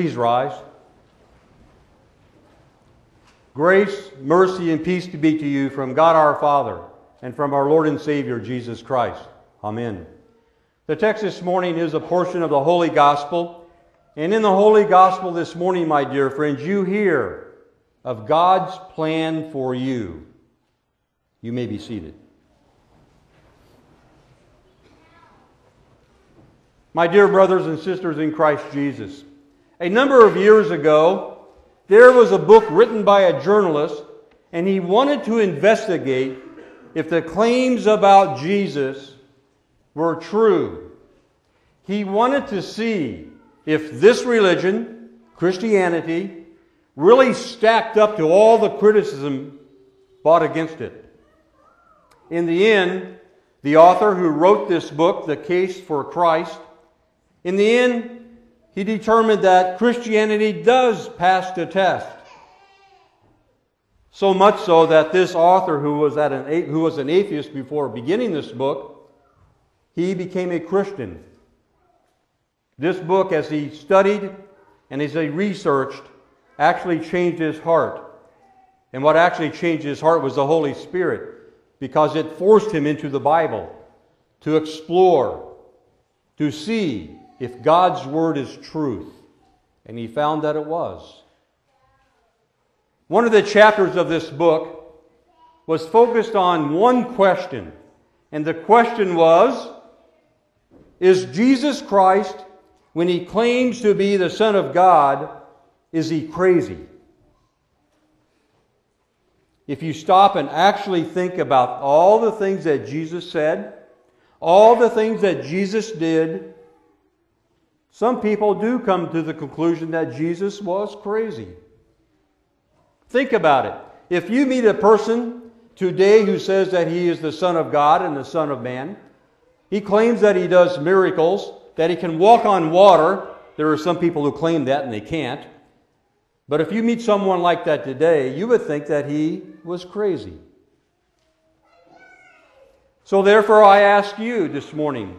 Please rise. Grace, mercy, and peace to be to you from God our Father and from our Lord and Savior Jesus Christ. Amen. The text this morning is a portion of the Holy Gospel. And in the Holy Gospel this morning, my dear friends, you hear of God's plan for you. You may be seated. My dear brothers and sisters in Christ Jesus, a number of years ago, there was a book written by a journalist, and he wanted to investigate if the claims about Jesus were true. He wanted to see if this religion, Christianity, really stacked up to all the criticism brought against it. In the end, the author who wrote this book, The Case for Christ, in the end, he determined that Christianity does pass the test. So much so that this author, who was, at an, who was an atheist before beginning this book, he became a Christian. This book, as he studied and as he researched, actually changed his heart. And what actually changed his heart was the Holy Spirit, because it forced him into the Bible to explore, to see, if God's word is truth. And he found that it was. One of the chapters of this book was focused on one question. And the question was Is Jesus Christ, when he claims to be the Son of God, is he crazy? If you stop and actually think about all the things that Jesus said, all the things that Jesus did, some people do come to the conclusion that Jesus was crazy. Think about it. If you meet a person today who says that he is the Son of God and the Son of Man, he claims that he does miracles, that he can walk on water. There are some people who claim that and they can't. But if you meet someone like that today, you would think that he was crazy. So, therefore, I ask you this morning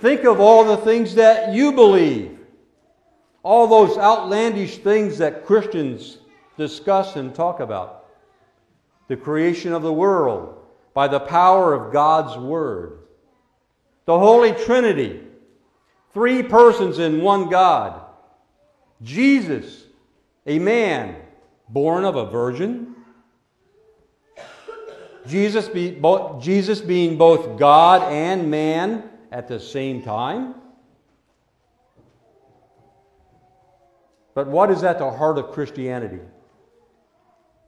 Think of all the things that you believe, all those outlandish things that Christians discuss and talk about. The creation of the world by the power of God's Word. The Holy Trinity, three persons in one God. Jesus, a man born of a virgin. Jesus, be, bo- Jesus being both God and man at the same time? But what is at the heart of Christianity?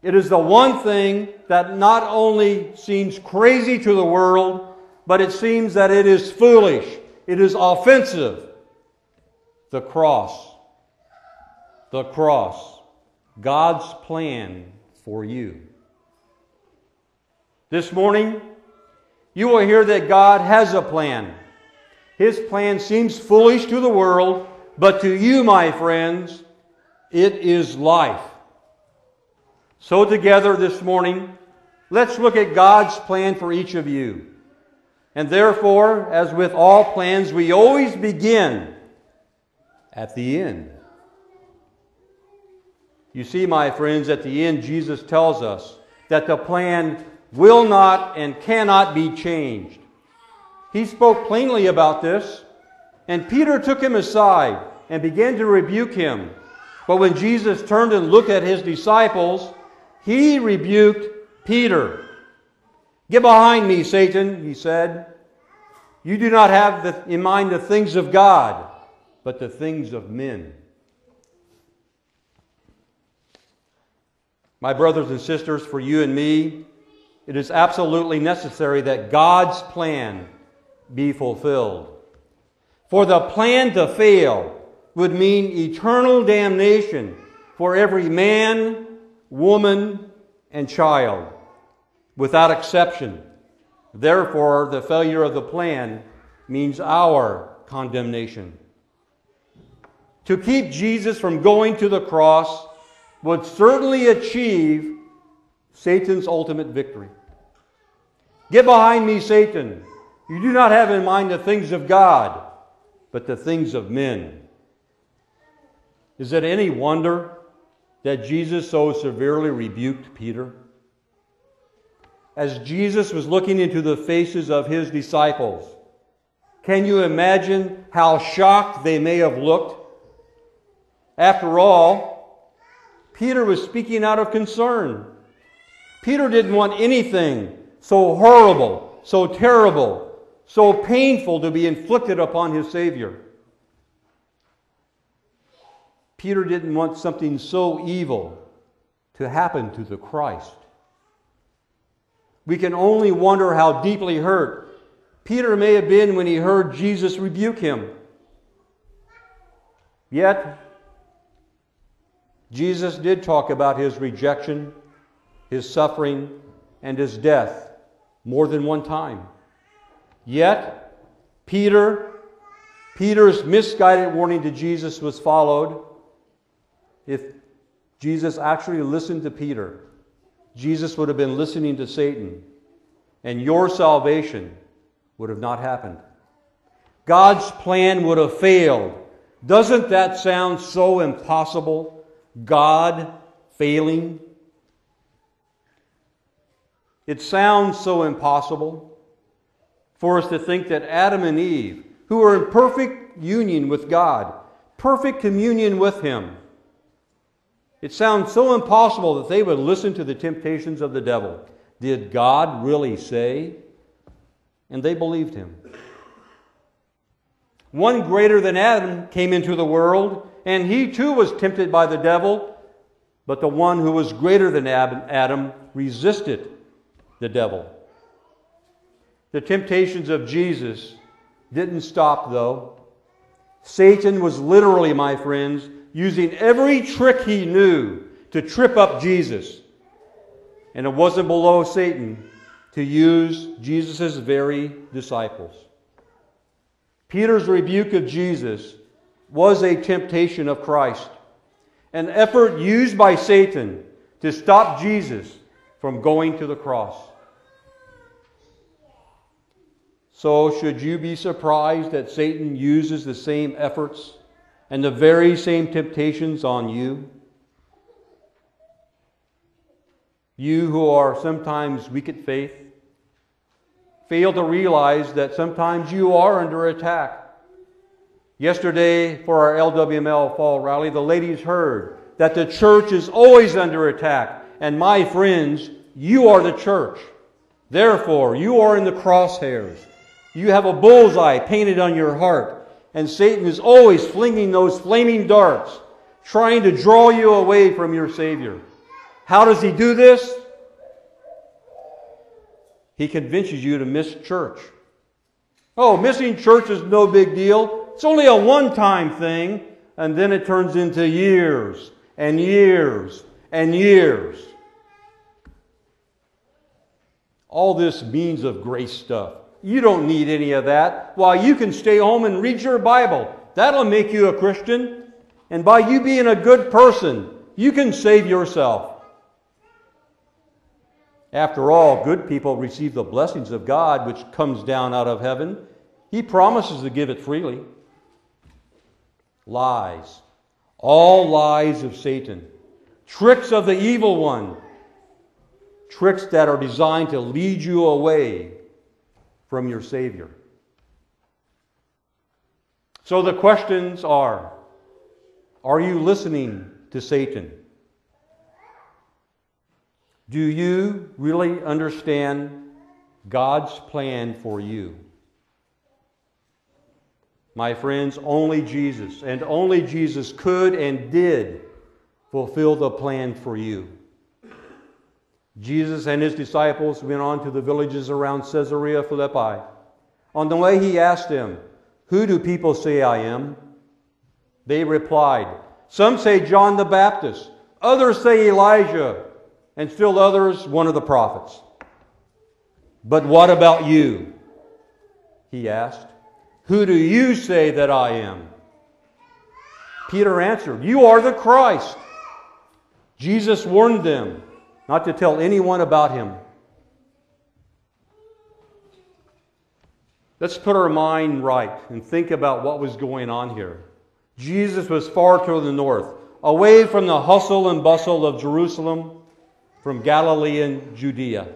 It is the one thing that not only seems crazy to the world, but it seems that it is foolish, it is offensive. The cross. The cross. God's plan for you. This morning, you will hear that God has a plan. His plan seems foolish to the world, but to you, my friends, it is life. So, together this morning, let's look at God's plan for each of you. And therefore, as with all plans, we always begin at the end. You see, my friends, at the end, Jesus tells us that the plan will not and cannot be changed. He spoke plainly about this, and Peter took him aside and began to rebuke him. But when Jesus turned and looked at his disciples, he rebuked Peter. Get behind me, Satan, he said. You do not have the, in mind the things of God, but the things of men. My brothers and sisters, for you and me, it is absolutely necessary that God's plan be fulfilled. For the plan to fail would mean eternal damnation for every man, woman, and child, without exception. Therefore, the failure of the plan means our condemnation. To keep Jesus from going to the cross would certainly achieve Satan's ultimate victory. Get behind me, Satan. You do not have in mind the things of God, but the things of men. Is it any wonder that Jesus so severely rebuked Peter? As Jesus was looking into the faces of his disciples, can you imagine how shocked they may have looked? After all, Peter was speaking out of concern. Peter didn't want anything so horrible, so terrible, so painful to be inflicted upon his Savior. Peter didn't want something so evil to happen to the Christ. We can only wonder how deeply hurt Peter may have been when he heard Jesus rebuke him. Yet, Jesus did talk about his rejection, his suffering, and his death more than one time. Yet, Peter, Peter's misguided warning to Jesus was followed. If Jesus actually listened to Peter, Jesus would have been listening to Satan. And your salvation would have not happened. God's plan would have failed. Doesn't that sound so impossible? God failing? It sounds so impossible for us to think that Adam and Eve, who were in perfect union with God, perfect communion with Him, it sounds so impossible that they would listen to the temptations of the devil. Did God really say? and they believed him. One greater than Adam came into the world, and he too was tempted by the devil, but the one who was greater than Adam resisted the devil. The temptations of Jesus didn't stop, though. Satan was literally, my friends, using every trick he knew to trip up Jesus. And it wasn't below Satan to use Jesus' very disciples. Peter's rebuke of Jesus was a temptation of Christ, an effort used by Satan to stop Jesus from going to the cross. So, should you be surprised that Satan uses the same efforts and the very same temptations on you? You who are sometimes weak at faith, fail to realize that sometimes you are under attack. Yesterday, for our LWML fall rally, the ladies heard that the church is always under attack. And my friends, you are the church. Therefore, you are in the crosshairs. You have a bullseye painted on your heart. And Satan is always flinging those flaming darts, trying to draw you away from your Savior. How does he do this? he convinces you to miss church. Oh, missing church is no big deal. It's only a one time thing. And then it turns into years and years and years. All this means of grace stuff. You don't need any of that. While you can stay home and read your Bible, that'll make you a Christian. And by you being a good person, you can save yourself. After all, good people receive the blessings of God which comes down out of heaven. He promises to give it freely. Lies. All lies of Satan. Tricks of the evil one. Tricks that are designed to lead you away from your Savior. So the questions are Are you listening to Satan? Do you really understand God's plan for you? My friends, only Jesus, and only Jesus could and did fulfill the plan for you. Jesus and his disciples went on to the villages around Caesarea Philippi. On the way, he asked them, Who do people say I am? They replied, Some say John the Baptist, others say Elijah and still others, one of the prophets. But what about you? He asked. Who do you say that I am? Peter answered, You are the Christ. Jesus warned them not to tell anyone about him. Let's put our mind right and think about what was going on here. Jesus was far to the north, away from the hustle and bustle of Jerusalem, from Galilee and Judea.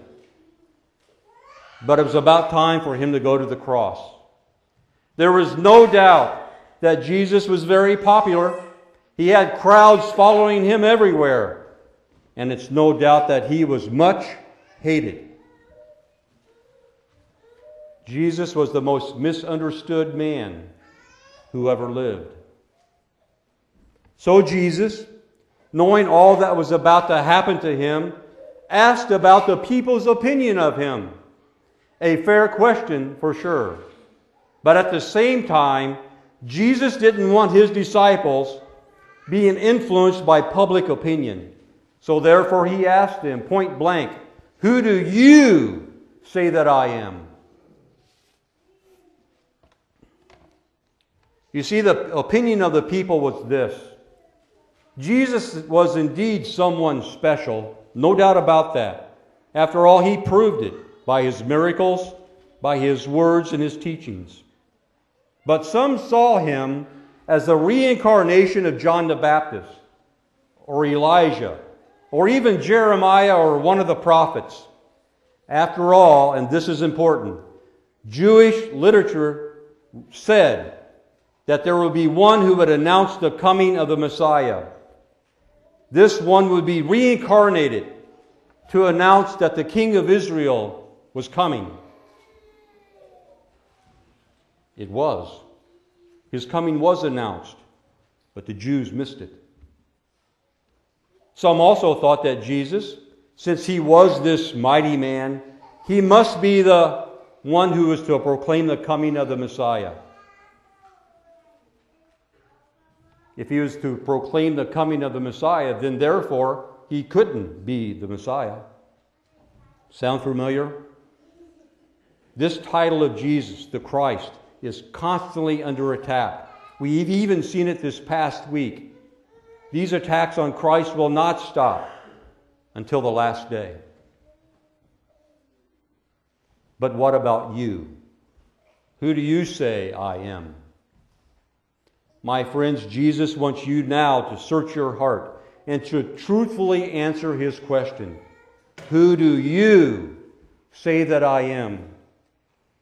But it was about time for him to go to the cross. There was no doubt that Jesus was very popular. He had crowds following him everywhere. And it's no doubt that he was much hated. Jesus was the most misunderstood man who ever lived. So Jesus, knowing all that was about to happen to him, asked about the people's opinion of him. A fair question for sure. But at the same time, Jesus didn't want his disciples being influenced by public opinion. So therefore, he asked them point blank, Who do you say that I am? You see, the opinion of the people was this Jesus was indeed someone special, no doubt about that. After all, he proved it by his miracles, by his words, and his teachings. But some saw him as the reincarnation of John the Baptist, or Elijah, or even Jeremiah or one of the prophets. After all, and this is important, Jewish literature said that there would be one who would announce the coming of the Messiah. This one would be reincarnated to announce that the King of Israel was coming. It was. His coming was announced, but the Jews missed it. Some also thought that Jesus, since he was this mighty man, he must be the one who was to proclaim the coming of the Messiah. If he was to proclaim the coming of the Messiah, then therefore he couldn't be the Messiah. Sound familiar? This title of Jesus, the Christ, is constantly under attack. We've even seen it this past week. These attacks on Christ will not stop until the last day. But what about you? Who do you say I am? My friends, Jesus wants you now to search your heart and to truthfully answer his question Who do you say that I am?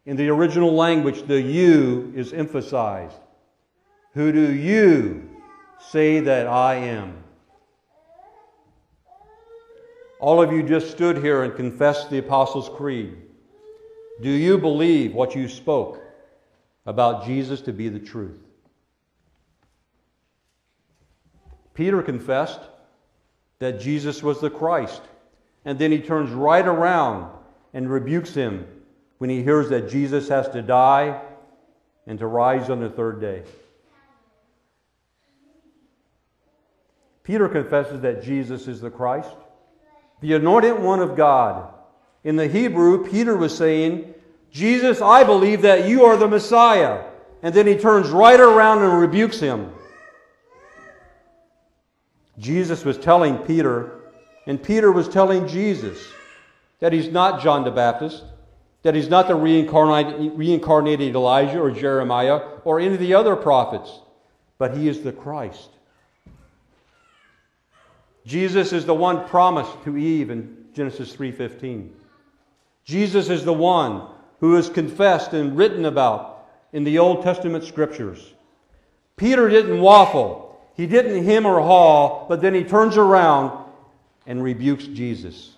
In the original language, the you is emphasized. Who do you say that I am? All of you just stood here and confessed the Apostles' Creed. Do you believe what you spoke about Jesus to be the truth? Peter confessed that Jesus was the Christ. And then he turns right around and rebukes him when he hears that Jesus has to die and to rise on the third day. Peter confesses that Jesus is the Christ, the anointed one of God. In the Hebrew, Peter was saying, Jesus, I believe that you are the Messiah. And then he turns right around and rebukes him. Jesus was telling Peter, and Peter was telling Jesus that he's not John the Baptist, that he's not the reincarnated, reincarnated Elijah or Jeremiah or any of the other prophets, but he is the Christ. Jesus is the one promised to Eve in Genesis 3:15. Jesus is the one who is confessed and written about in the Old Testament scriptures. Peter didn't waffle. He didn't him or haw, but then he turns around and rebukes Jesus.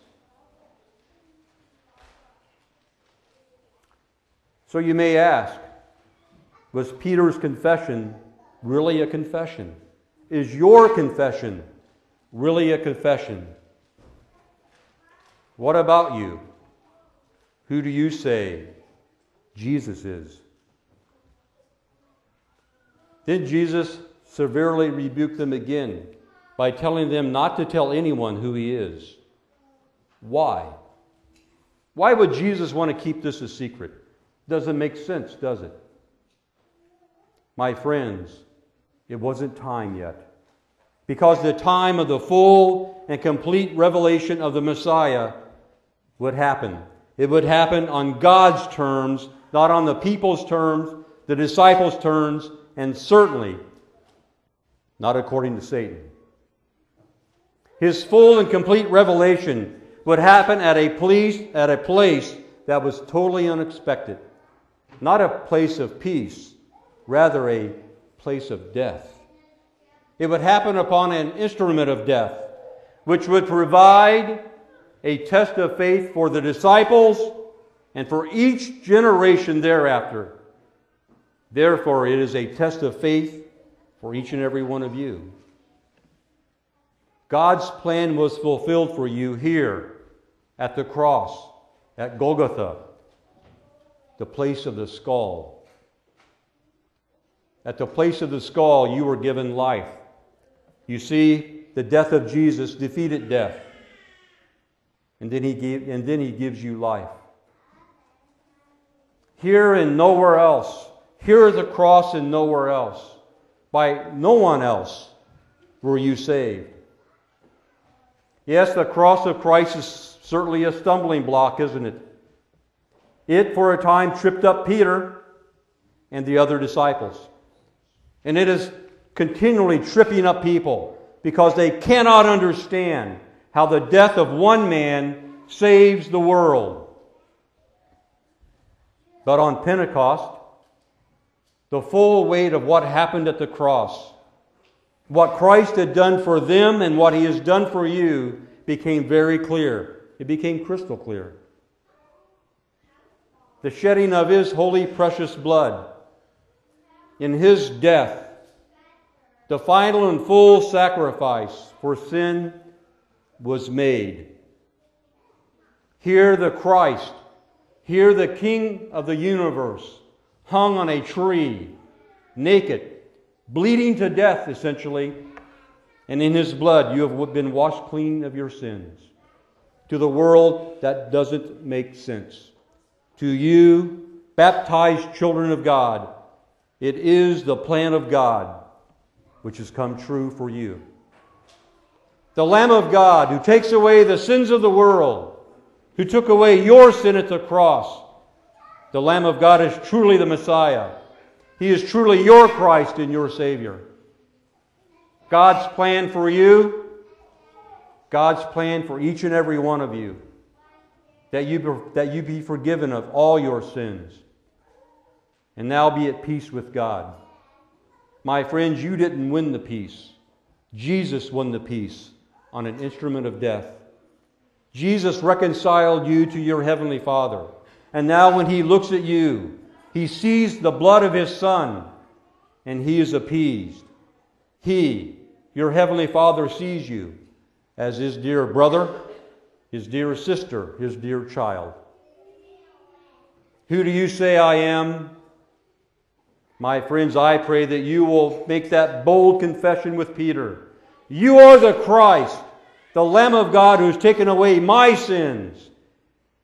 So you may ask, was Peter's confession really a confession? Is your confession really a confession? What about you? Who do you say Jesus is? Then Jesus severely rebuked them again by telling them not to tell anyone who he is. Why? Why would Jesus want to keep this a secret? Doesn't make sense, does it? My friends, it wasn't time yet. Because the time of the full and complete revelation of the Messiah would happen. It would happen on God's terms, not on the people's terms, the disciples' terms, and certainly not according to Satan. His full and complete revelation would happen at a place, at a place that was totally unexpected. Not a place of peace, rather a place of death. It would happen upon an instrument of death, which would provide a test of faith for the disciples and for each generation thereafter. Therefore, it is a test of faith for each and every one of you. God's plan was fulfilled for you here at the cross, at Golgotha, the place of the skull. At the place of the skull, you were given life. You see, the death of Jesus defeated death. And then he, gave, and then he gives you life. Here and nowhere else. Here at the cross and nowhere else. By no one else were you saved. Yes, the cross of Christ is certainly a stumbling block, isn't it? It, for a time, tripped up Peter and the other disciples. And it is continually tripping up people because they cannot understand how the death of one man saves the world. But on Pentecost, the full weight of what happened at the cross, what Christ had done for them and what he has done for you, became very clear. It became crystal clear. The shedding of his holy, precious blood in his death, the final and full sacrifice for sin was made. Here, the Christ, here, the King of the universe, hung on a tree, naked, bleeding to death, essentially, and in his blood you have been washed clean of your sins. To the world, that doesn't make sense. To you, baptized children of God, it is the plan of God which has come true for you the Lamb of God who takes away the sins of the world, who took away your sin at the cross. The Lamb of God is truly the Messiah. He is truly your Christ and your Savior. God's plan for you, God's plan for each and every one of you, that you, be, that you be forgiven of all your sins and now be at peace with God. My friends, you didn't win the peace. Jesus won the peace on an instrument of death. Jesus reconciled you to your heavenly Father. And now, when he looks at you, he sees the blood of his Son and he is appeased. He, your heavenly Father, sees you as his dear brother, his dear sister, his dear child. Who do you say I am? My friends, I pray that you will make that bold confession with Peter. You are the Christ, the Lamb of God who has taken away my sins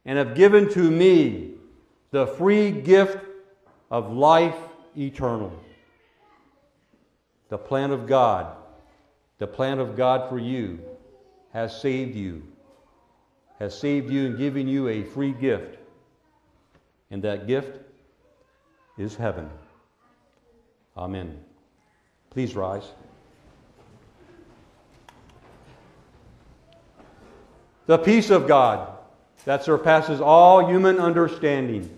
and have given to me the free gift of life eternal. The plan of God, the plan of God for you, has saved you, has saved you and given you a free gift. And that gift is heaven. Amen. Please rise. The peace of God that surpasses all human understanding.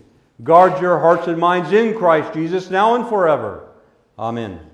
Guard your hearts and minds in Christ Jesus now and forever. Amen.